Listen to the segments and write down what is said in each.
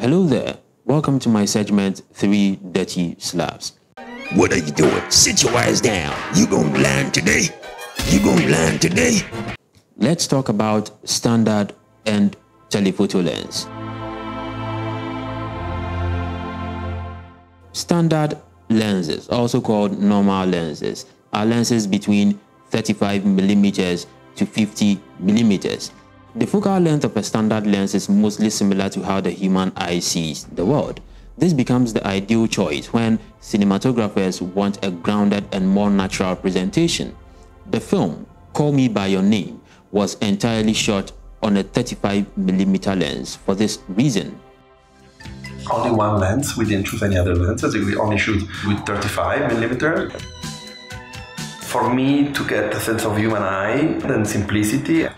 Hello there. Welcome to my segment 3 Dirty Slaps. What are you doing? Sit your ass down. You gonna learn today? You gonna learn today? Let's talk about standard and telephoto lens. Standard lenses, also called normal lenses, are lenses between 35 millimeters to 50 millimeters. The focal length of a standard lens is mostly similar to how the human eye sees the world. This becomes the ideal choice when cinematographers want a grounded and more natural presentation. The film, Call Me By Your Name, was entirely shot on a 35mm lens for this reason. Only one lens, we didn't choose any other lenses, we only shoot with 35mm. For me to get a sense of human eye and simplicity,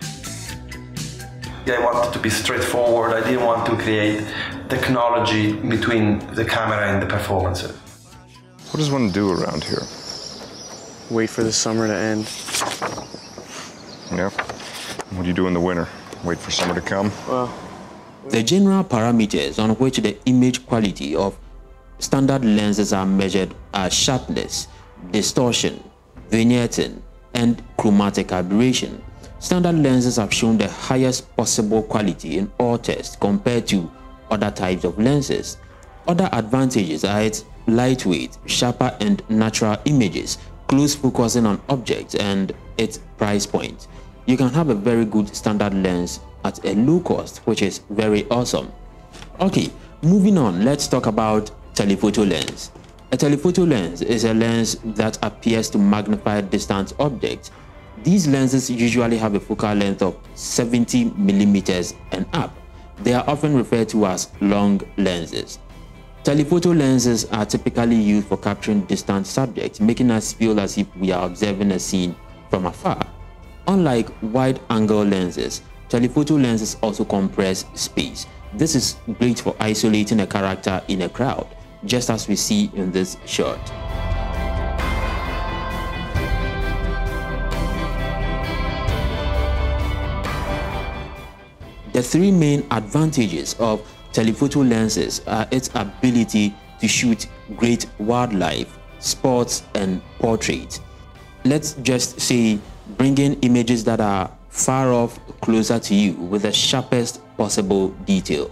I wanted to be straightforward. I didn't want to create technology between the camera and the performance. What does one do around here? Wait for the summer to end. Yeah. What do you do in the winter? Wait for summer to come? Well, The general parameters on which the image quality of standard lenses are measured are sharpness, distortion, vignetting, and chromatic aberration. Standard lenses have shown the highest possible quality in all tests compared to other types of lenses. Other advantages are its lightweight, sharper and natural images, close focusing on objects, and its price point. You can have a very good standard lens at a low cost, which is very awesome. Okay, moving on, let's talk about telephoto lens. A telephoto lens is a lens that appears to magnify distant objects these lenses usually have a focal length of 70 millimeters and up. They are often referred to as long lenses. Telephoto lenses are typically used for capturing distant subjects, making us feel as if we are observing a scene from afar. Unlike wide-angle lenses, telephoto lenses also compress space. This is great for isolating a character in a crowd, just as we see in this shot. The three main advantages of telephoto lenses are its ability to shoot great wildlife, sports, and portraits. Let's just say bringing images that are far off closer to you with the sharpest possible detail.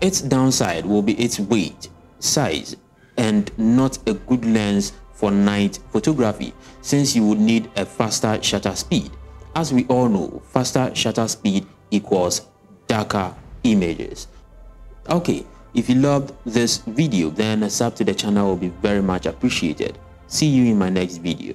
Its downside will be its weight, size, and not a good lens for night photography since you would need a faster shutter speed. As we all know, faster shutter speed equals images. Okay, if you loved this video, then a sub to the channel will be very much appreciated. See you in my next video.